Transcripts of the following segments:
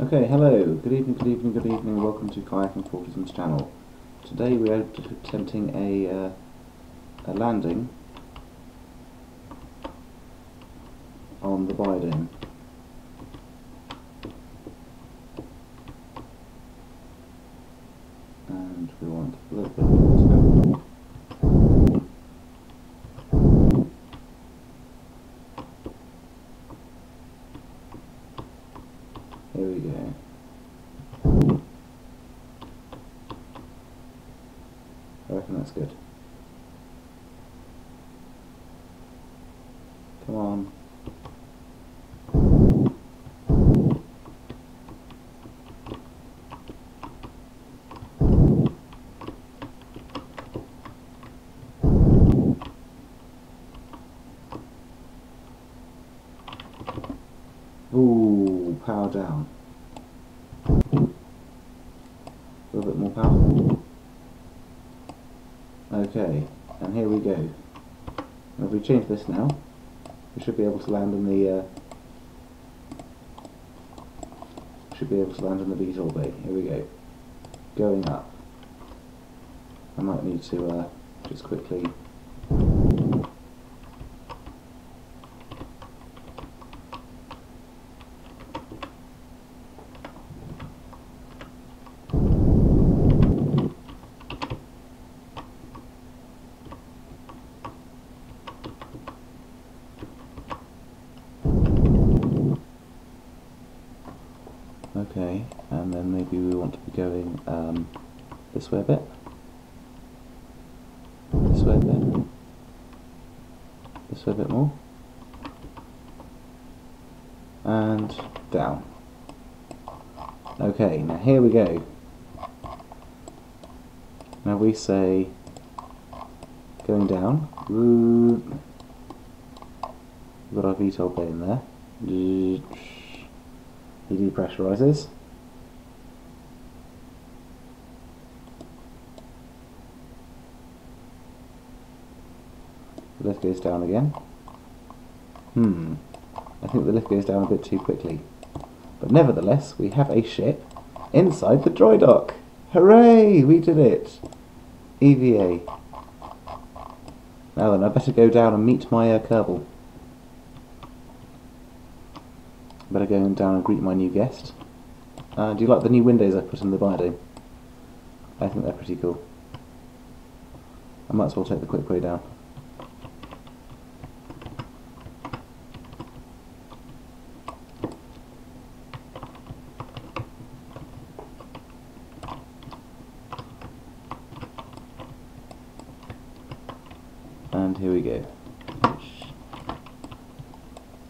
Okay, hello, good evening, good evening, good evening, welcome to Kayaking for Autism's channel. Today we are attempting a, uh, a landing on the biodome. And we want a little bit of water. Here we go. I reckon that's good. Come on. Ooh, power down. A little bit more power. Okay, and here we go. And if we change this now, we should be able to land on the uh, should be able to land on the VTOL Bay. Here we go. Going up. I might need to uh, just quickly Okay, and then maybe we want to be going um, this way a bit. This way a bit. This way a bit more. And down. Okay, now here we go. Now we say going down. We've got our VTOL bay in there. He depressurizes. The lift goes down again. Hmm. I think the lift goes down a bit too quickly. But nevertheless, we have a ship inside the dry dock. Hooray! We did it! EVA. Now then, I better go down and meet my uh, Kerbal. Better go down and greet my new guest. Uh, do you like the new windows I put in the biodome? I think they're pretty cool. I might as well take the quick way down. And here we go.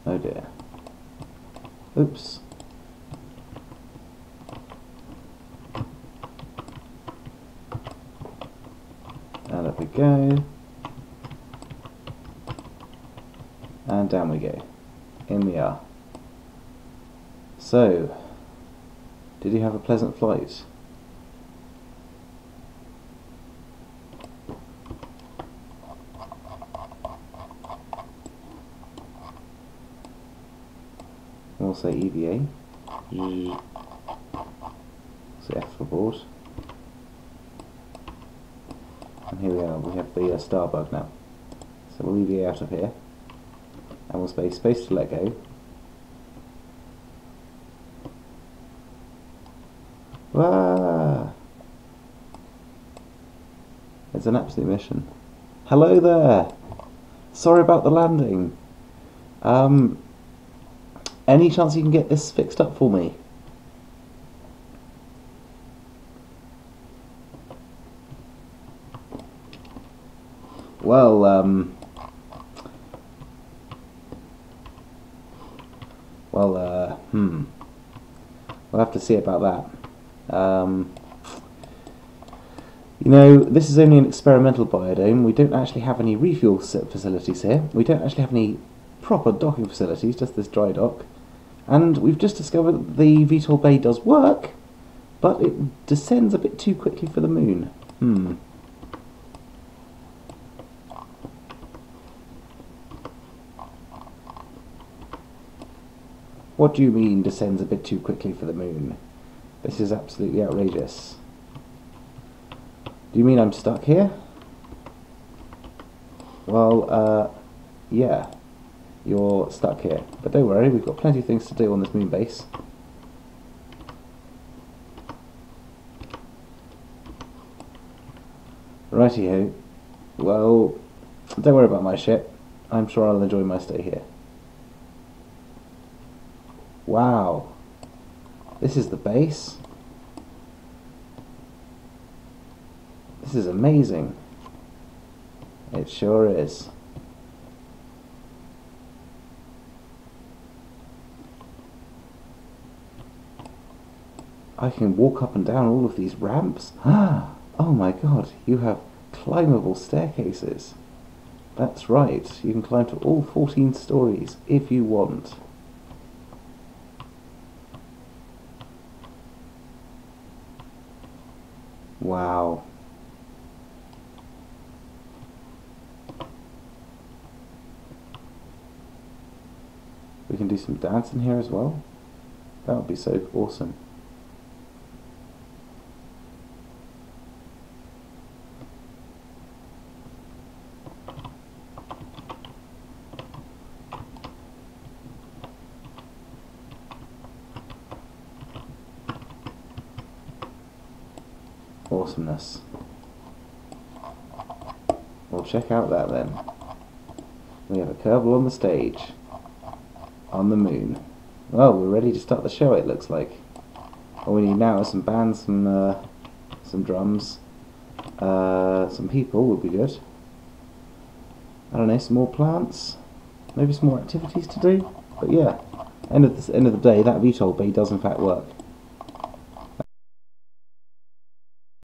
Oh dear. Oops. And up we go. And down we go. In we are. So, did you have a pleasant flight? We'll say EVA. Say F for board. And here we are, we have the uh, Starbug now. So we'll EVA out of here. And we'll space space to let go. Wow! It's an absolute mission. Hello there! Sorry about the landing. Um, any chance you can get this fixed up for me? Well, um... Well, uh, hmm. We'll have to see about that. Um... You know, this is only an experimental biodome. We don't actually have any refuel facilities here. We don't actually have any proper docking facilities, just this dry dock. And we've just discovered that the VTOL bay does work, but it descends a bit too quickly for the moon. Hmm. What do you mean descends a bit too quickly for the moon? This is absolutely outrageous. Do you mean I'm stuck here? Well, uh, yeah. You're stuck here. But don't worry, we've got plenty of things to do on this moon base. Righty-ho. Well, don't worry about my ship. I'm sure I'll enjoy my stay here. Wow. This is the base. This is amazing. It sure is. I can walk up and down all of these ramps. Ah, oh my god, you have climbable staircases. That's right, you can climb to all 14 stories if you want. Wow. We can do some dancing here as well. That would be so awesome. Awesomeness. Well, check out that then. We have a Kerbal on the stage. On the moon. Well, we're ready to start the show, it looks like. All we need now is some bands, some, uh, some drums, uh, some people would be good. I don't know, some more plants, maybe some more activities to do. But yeah, end of the end of the day, that VTOL bay does in fact work.